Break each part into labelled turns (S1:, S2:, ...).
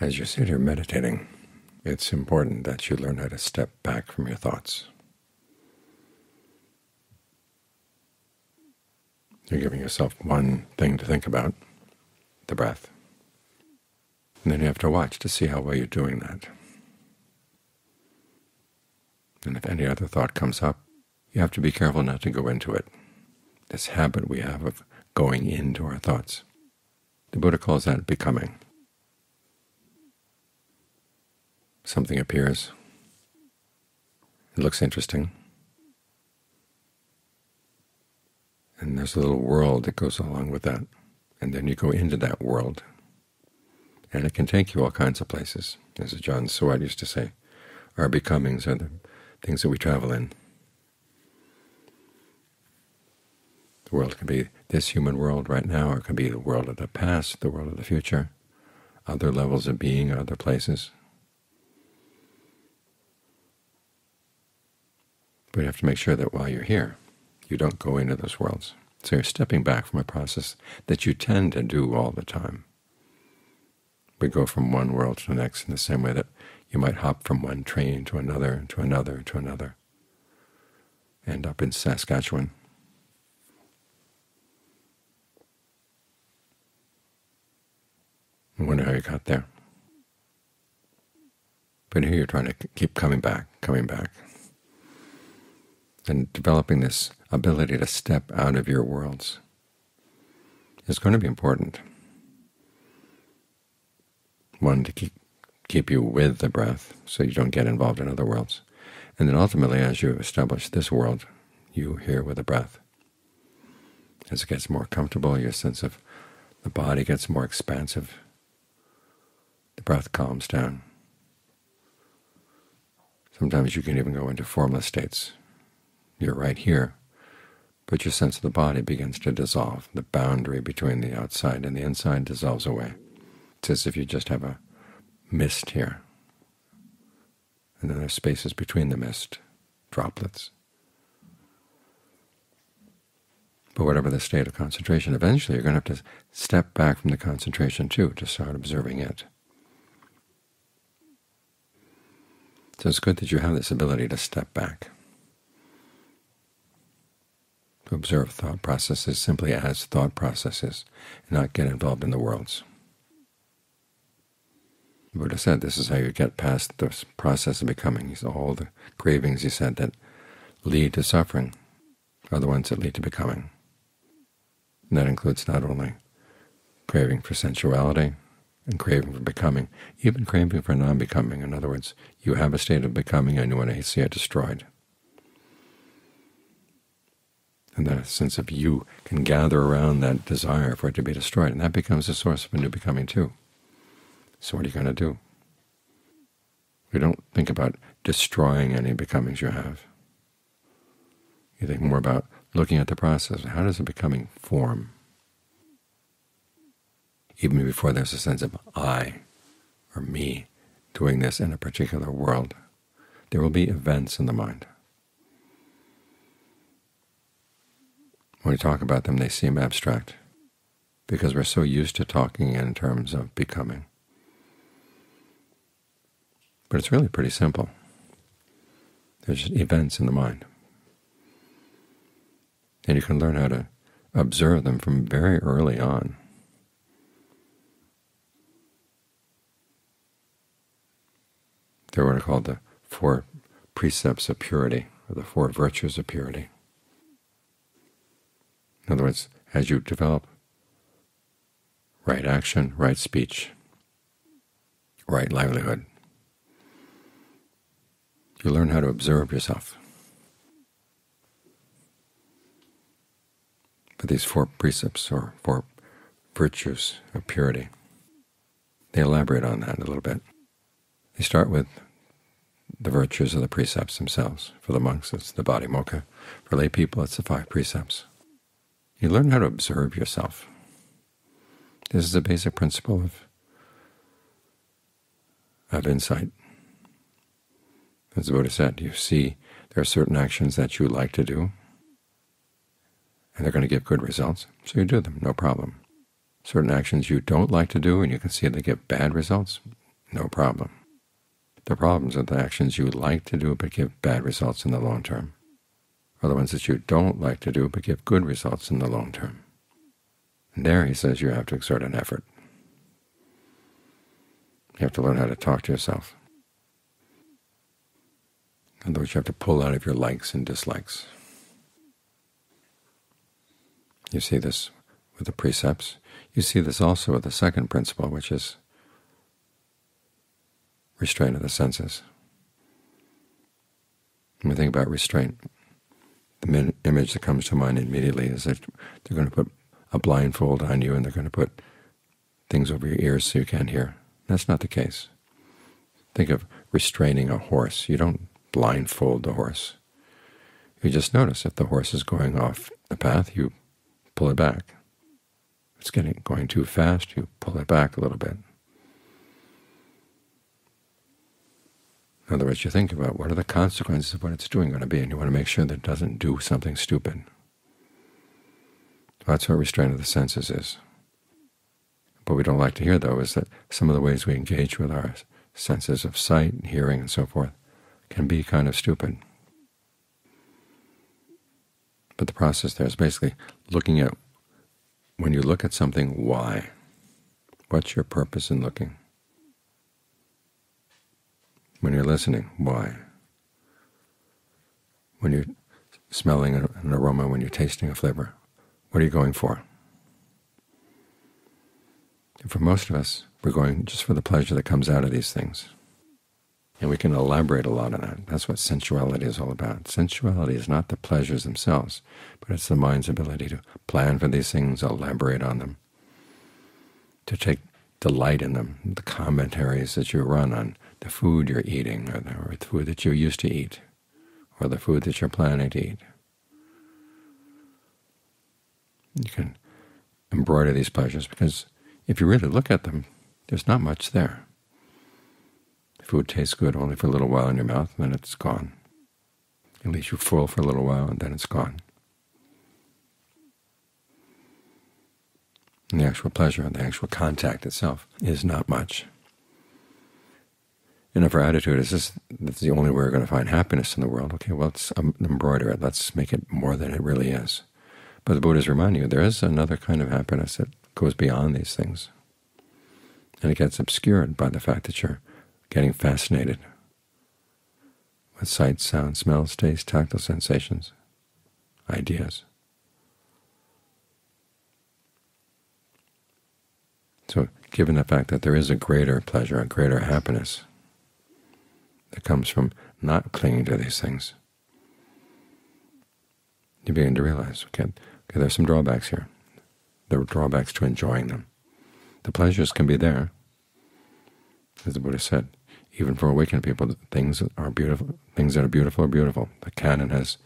S1: As you sit here meditating, it's important that you learn how to step back from your thoughts. You're giving yourself one thing to think about, the breath. And then you have to watch to see how well you're doing that. And if any other thought comes up, you have to be careful not to go into it. This habit we have of going into our thoughts. The Buddha calls that becoming. Something appears. It looks interesting. And there's a little world that goes along with that. And then you go into that world. And it can take you all kinds of places. As Ajaan Suwat used to say, our becomings are the things that we travel in. The world can be this human world right now, or it can be the world of the past, the world of the future, other levels of being, other places. But you have to make sure that while you're here, you don't go into those worlds. So you're stepping back from a process that you tend to do all the time. We go from one world to the next in the same way that you might hop from one train to another, to another, to another, end up in Saskatchewan. I wonder how you got there. But here you're trying to keep coming back, coming back and developing this ability to step out of your worlds is going to be important. One, to keep, keep you with the breath so you don't get involved in other worlds. And then ultimately, as you establish this world, you here with the breath. As it gets more comfortable, your sense of the body gets more expansive. The breath calms down. Sometimes you can even go into formless states you're right here, but your sense of the body begins to dissolve. The boundary between the outside and the inside dissolves away. It's as if you just have a mist here, and then there's spaces between the mist, droplets. But whatever the state of concentration, eventually you're going to have to step back from the concentration too to start observing it. So it's good that you have this ability to step back to observe thought processes simply as thought processes and not get involved in the worlds. The Buddha said this is how you get past the process of becoming. All the cravings, he said, that lead to suffering are the ones that lead to becoming. And that includes not only craving for sensuality and craving for becoming, even craving for non-becoming. In other words, you have a state of becoming and you want to see it destroyed and that sense of you can gather around that desire for it to be destroyed, and that becomes a source of a new becoming too. So what are you going to do? You don't think about destroying any becomings you have. You think more about looking at the process. How does a becoming form? Even before there's a sense of I or me doing this in a particular world, there will be events in the mind. When we talk about them, they seem abstract because we're so used to talking in terms of becoming. But it's really pretty simple. There's just events in the mind. And you can learn how to observe them from very early on. They're what are called the four precepts of purity, or the four virtues of purity. In other words, as you develop right action, right speech, right livelihood, you learn how to observe yourself. But these four precepts, or four virtues of purity, they elaborate on that a little bit. They start with the virtues of the precepts themselves. For the monks, it's the Patimokkha. For lay people, it's the five precepts. You learn how to observe yourself. This is a basic principle of, of insight. As the Buddha said, you see there are certain actions that you like to do, and they're going to give good results, so you do them, no problem. Certain actions you don't like to do, and you can see they give bad results, no problem. The problems are the actions you like to do but give bad results in the long term, or the ones that you don't like to do but give good results in the long term. And there he says you have to exert an effort. You have to learn how to talk to yourself. In other words, you have to pull out of your likes and dislikes. You see this with the precepts. You see this also with the second principle, which is restraint of the senses. When we think about restraint, the image that comes to mind immediately is that they're going to put a blindfold on you and they're going to put things over your ears so you can't hear. That's not the case. Think of restraining a horse. You don't blindfold the horse. You just notice if the horse is going off the path, you pull it back. If it's getting going too fast, you pull it back a little bit. In other words, you think about what are the consequences of what it's doing going to be, and you want to make sure that it doesn't do something stupid. That's what restraint of the senses is. What we don't like to hear, though, is that some of the ways we engage with our senses of sight, hearing, and so forth can be kind of stupid. But the process there is basically looking at, when you look at something, why? What's your purpose in looking? When you're listening, why? When you're smelling an aroma, when you're tasting a flavor, what are you going for? And for most of us, we're going just for the pleasure that comes out of these things. And we can elaborate a lot on that. That's what sensuality is all about. Sensuality is not the pleasures themselves, but it's the mind's ability to plan for these things, elaborate on them, to take delight in them, the commentaries that you run on the food you're eating, or the, or the food that you used to eat, or the food that you're planning to eat. You can embroider these pleasures because if you really look at them, there's not much there. Food tastes good only for a little while in your mouth, and then it's gone. It leaves you full for a little while, and then it's gone. And the actual pleasure, the actual contact itself, is not much. And if our attitude is this, that's the only way we're going to find happiness in the world, okay, well, let's um, embroider it. Let's make it more than it really is. But the Buddha is reminding you there is another kind of happiness that goes beyond these things. And it gets obscured by the fact that you're getting fascinated with sight, sound, smells, taste, tactile sensations, ideas. So given the fact that there is a greater pleasure, a greater happiness that comes from not clinging to these things, you begin to realize, okay, okay there's some drawbacks here. There are drawbacks to enjoying them. The pleasures can be there, as the Buddha said. Even for awakened people, things are beautiful. Things that are beautiful are beautiful. The canon has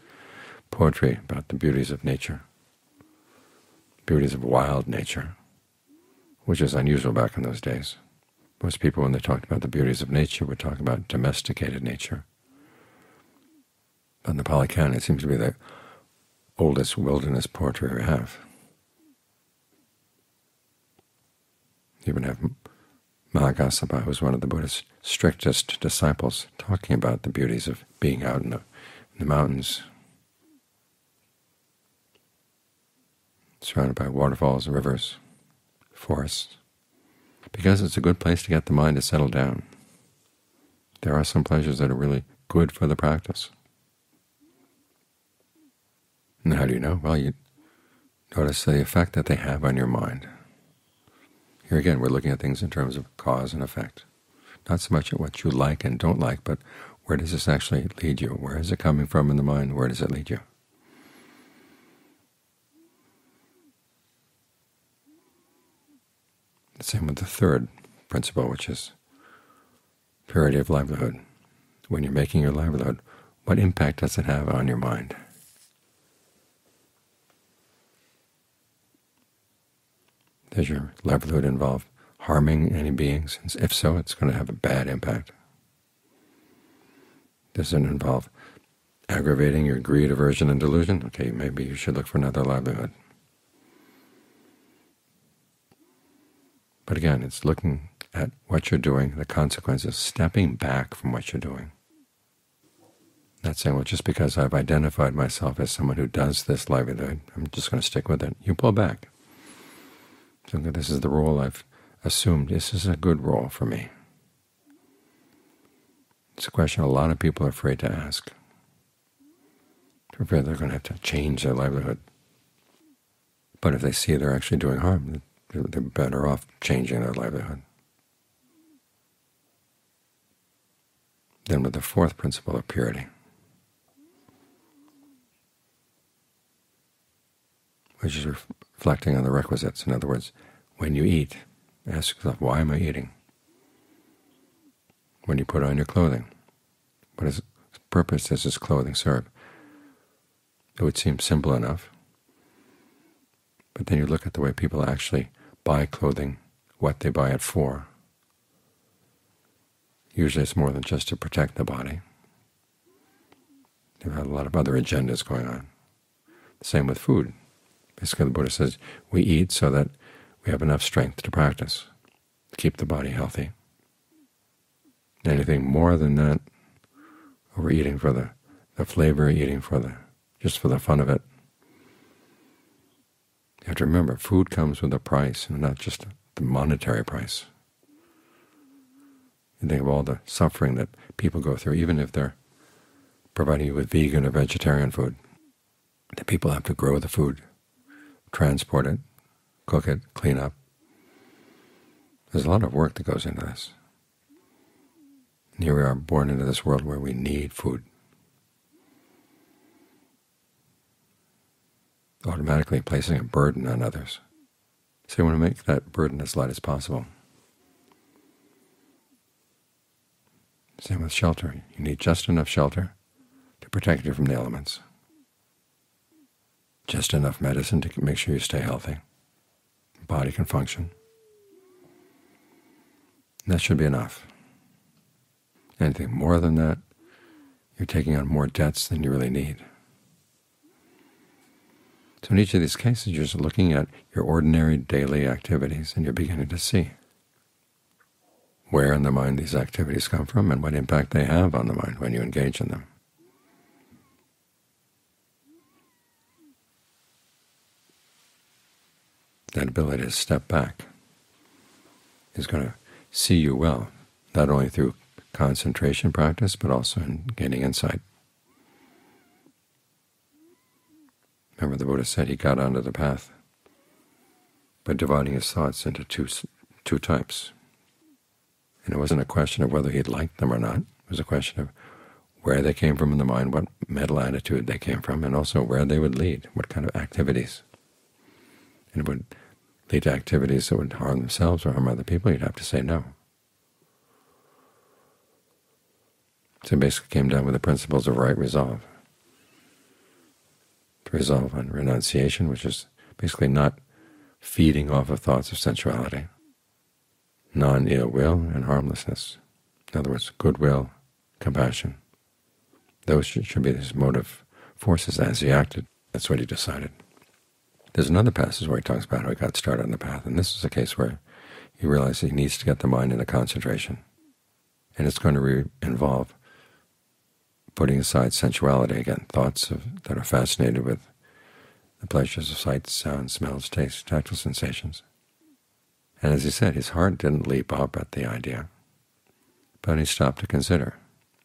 S1: poetry about the beauties of nature, beauties of wild nature, which is unusual back in those days. Most people, when they talked about the beauties of nature, would talk about domesticated nature. But the Pali Canon, it seems to be the oldest wilderness poetry we have. You even have Mahakassapa, who was one of the Buddha's strictest disciples, talking about the beauties of being out in the, in the mountains, surrounded by waterfalls, rivers, forests, because it's a good place to get the mind to settle down. There are some pleasures that are really good for the practice. And how do you know? Well, you notice the effect that they have on your mind. Here again, we're looking at things in terms of cause and effect, not so much at what you like and don't like, but where does this actually lead you? Where is it coming from in the mind? Where does it lead you? Same with the third principle, which is purity of livelihood. When you're making your livelihood, what impact does it have on your mind? Does your livelihood involve harming any beings? If so, it's going to have a bad impact. Does it involve aggravating your greed, aversion, and delusion? Okay, maybe you should look for another livelihood. But again, it's looking at what you're doing, the consequences, stepping back from what you're doing. Not saying, well, just because I've identified myself as someone who does this livelihood, I'm just going to stick with it. You pull back. So this is the role I've assumed. This is a good role for me. It's a question a lot of people are afraid to ask. They're afraid they're going to have to change their livelihood. But if they see they're actually doing harm, they're better off changing their livelihood. Then with the fourth principle of purity, which is reflecting on the requisites. In other words, when you eat, ask yourself, why am I eating? When you put on your clothing, what is, purpose does this clothing serve? It would seem simple enough, but then you look at the way people actually buy clothing, what they buy it for. Usually it's more than just to protect the body. They've are a lot of other agendas going on. Same with food. Basically, the Buddha says we eat so that we have enough strength to practice, to keep the body healthy. Anything more than that, or we're eating for the, the flavor, eating for the just for the fun of it. You have to remember, food comes with a price, and not just the monetary price. You think of all the suffering that people go through, even if they're providing you with vegan or vegetarian food. The people have to grow the food, transport it, cook it, clean up. There's a lot of work that goes into this. And here we are born into this world where we need food. Automatically placing a burden on others. So you want to make that burden as light as possible. Same with shelter. You need just enough shelter to protect you from the elements just enough medicine to make sure you stay healthy, body can function. that should be enough. Anything more than that, you're taking on more debts than you really need. So in each of these cases, you're just looking at your ordinary daily activities, and you're beginning to see where in the mind these activities come from and what impact they have on the mind when you engage in them. that ability to step back is going to see you well, not only through concentration practice, but also in gaining insight. Remember the Buddha said he got onto the path by dividing his thoughts into two, two types. And it wasn't a question of whether he liked them or not. It was a question of where they came from in the mind, what mental attitude they came from, and also where they would lead, what kind of activities. And it would lead to activities that would harm themselves or harm other people, you'd have to say no. So it basically came down with the principles of right resolve. Resolve on renunciation, which is basically not feeding off of thoughts of sensuality, non-ill will, and harmlessness. In other words, goodwill, compassion. Those should be his motive forces as he acted. That's what he decided. There's another passage where he talks about how he got started on the path, and this is a case where he realizes he needs to get the mind into concentration. And it's going to involve putting aside sensuality again, thoughts of, that are fascinated with the pleasures of sight, sound, smells, tastes, tactile sensations. And as he said, his heart didn't leap up at the idea, but he stopped to consider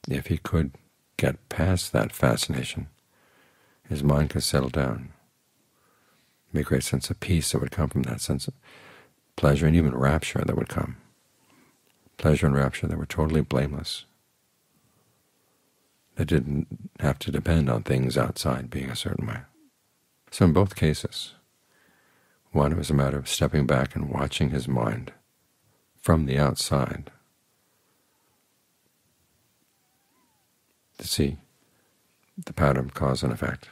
S1: if he could get past that fascination, his mind could settle down be a great sense of peace that would come from that sense of pleasure and even rapture that would come. Pleasure and rapture that were totally blameless. That didn't have to depend on things outside being a certain way. So in both cases, one was a matter of stepping back and watching his mind from the outside to see the pattern of cause and effect.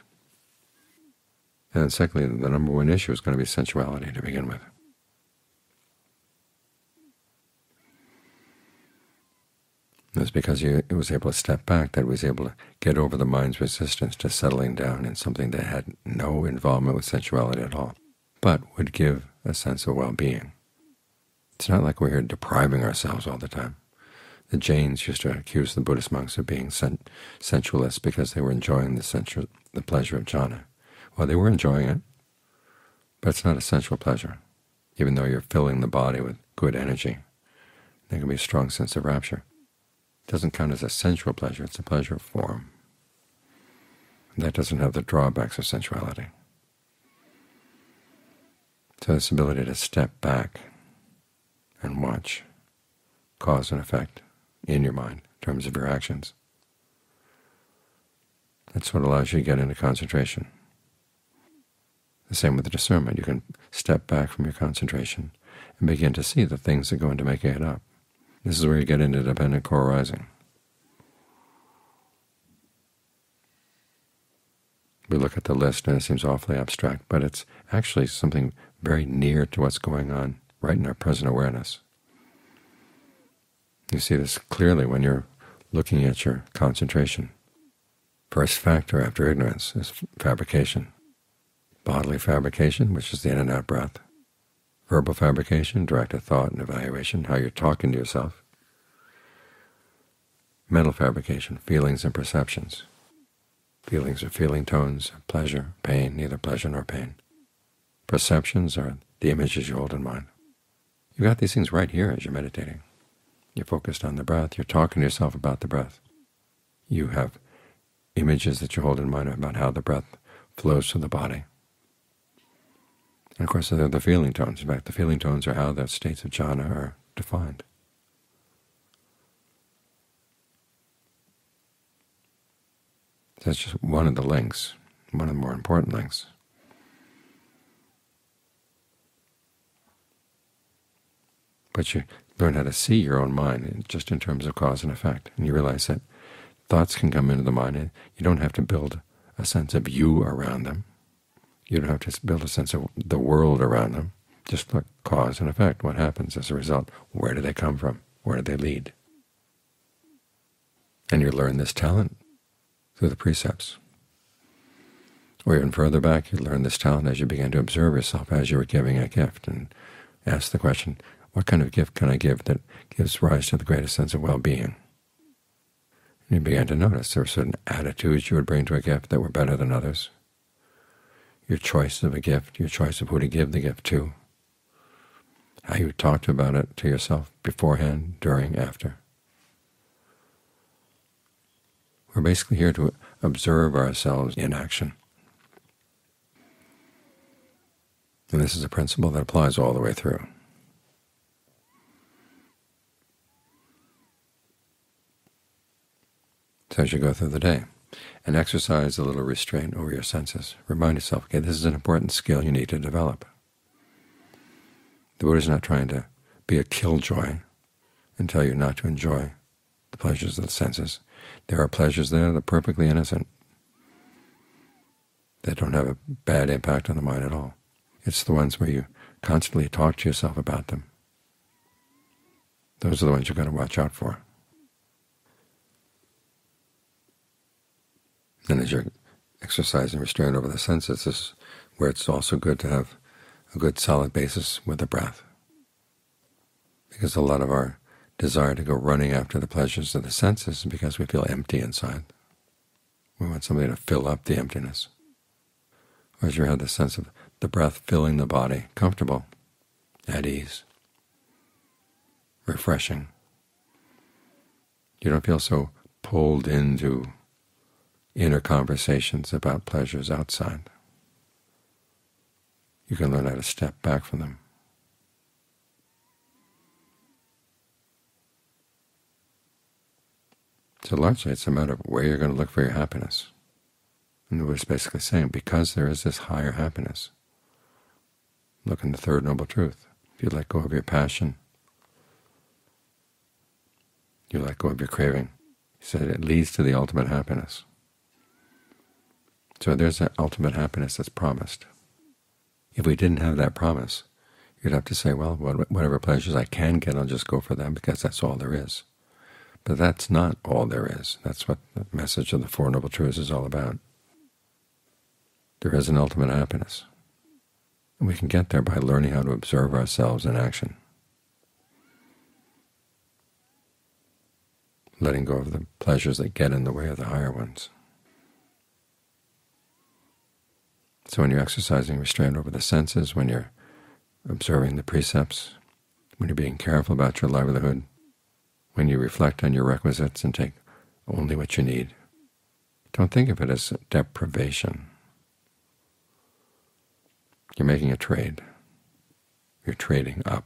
S1: And secondly, the number one issue is going to be sensuality to begin with. Because he was able to step back that he was able to get over the mind's resistance to settling down in something that had no involvement with sensuality at all, but would give a sense of well-being. It's not like we're here depriving ourselves all the time. The Jains used to accuse the Buddhist monks of being sen sensualists because they were enjoying the, the pleasure of jhana. Well, they were enjoying it, but it's not a sensual pleasure. Even though you're filling the body with good energy, there can be a strong sense of rapture. Doesn't count as a sensual pleasure, it's a pleasure of form. That doesn't have the drawbacks of sensuality. So this ability to step back and watch cause and effect in your mind in terms of your actions, that's what allows you to get into concentration. The same with the discernment. You can step back from your concentration and begin to see the things that go into making it up. This is where you get into dependent co-arising. We look at the list and it seems awfully abstract, but it's actually something very near to what's going on right in our present awareness. You see this clearly when you're looking at your concentration. First factor after ignorance is fabrication. Bodily fabrication, which is the in and out breath. Verbal fabrication, directed thought and evaluation, how you're talking to yourself. Mental fabrication, feelings and perceptions. Feelings are feeling tones, pleasure, pain, neither pleasure nor pain. Perceptions are the images you hold in mind. You've got these things right here as you're meditating. You're focused on the breath. You're talking to yourself about the breath. You have images that you hold in mind about how the breath flows through the body. And of course, they're the feeling tones. In fact, the feeling tones are how the states of jhana are defined. That's just one of the links, one of the more important links. But you learn how to see your own mind just in terms of cause and effect, and you realize that thoughts can come into the mind, and you don't have to build a sense of you around them. You don't have to build a sense of the world around them. Just look, cause and effect, what happens as a result. Where do they come from? Where do they lead? And you learn this talent through the precepts. Or even further back, you learn this talent as you begin to observe yourself as you were giving a gift and ask the question, what kind of gift can I give that gives rise to the greatest sense of well-being? You began to notice there were certain attitudes you would bring to a gift that were better than others. Your choice of a gift, your choice of who to give the gift to, how you talked about it to yourself beforehand, during, after. We're basically here to observe ourselves in action. And this is a principle that applies all the way through. So as you go through the day, and exercise a little restraint over your senses. Remind yourself, okay, this is an important skill you need to develop. The Buddha is not trying to be a killjoy and tell you not to enjoy the pleasures of the senses. There are pleasures there that are perfectly innocent, that don't have a bad impact on the mind at all. It's the ones where you constantly talk to yourself about them. Those are the ones you've got to watch out for. And as you're exercising restraint over the senses, this is where it's also good to have a good solid basis with the breath. Because a lot of our desire to go running after the pleasures of the senses is because we feel empty inside. We want something to fill up the emptiness. Whereas you have the sense of the breath filling the body, comfortable, at ease, refreshing. You don't feel so pulled into inner conversations about pleasures outside. You can learn how to step back from them. So largely it's a matter of where you're going to look for your happiness. And is basically saying, because there is this higher happiness, look in the Third Noble Truth. If you let go of your passion, you let go of your craving, he said it leads to the ultimate happiness. So there's that ultimate happiness that's promised. If we didn't have that promise, you'd have to say, well, whatever pleasures I can get, I'll just go for them because that's all there is. But that's not all there is. That's what the message of the Four Noble Truths is all about. There is an ultimate happiness. And we can get there by learning how to observe ourselves in action, letting go of the pleasures that get in the way of the higher ones. So when you're exercising restraint over the senses, when you're observing the precepts, when you're being careful about your livelihood, when you reflect on your requisites and take only what you need, don't think of it as deprivation. You're making a trade. You're trading up.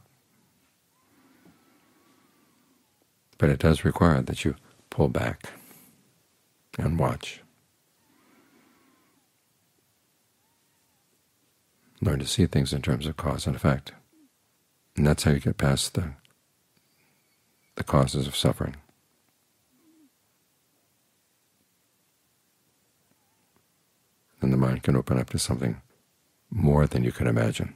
S1: But it does require that you pull back and watch. Learn to see things in terms of cause and effect. And that's how you get past the, the causes of suffering. And the mind can open up to something more than you can imagine.